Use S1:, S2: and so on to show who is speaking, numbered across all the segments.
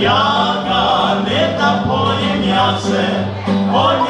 S1: Ia ca ne da poie miace, poie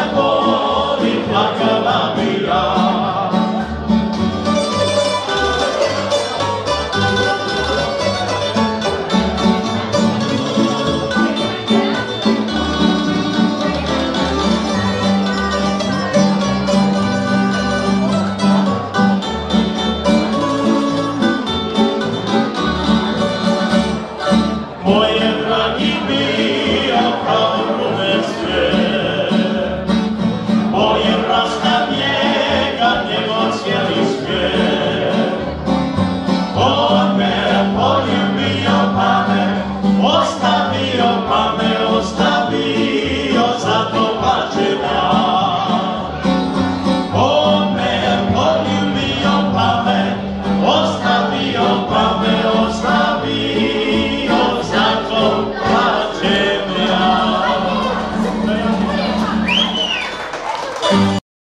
S1: nie moc,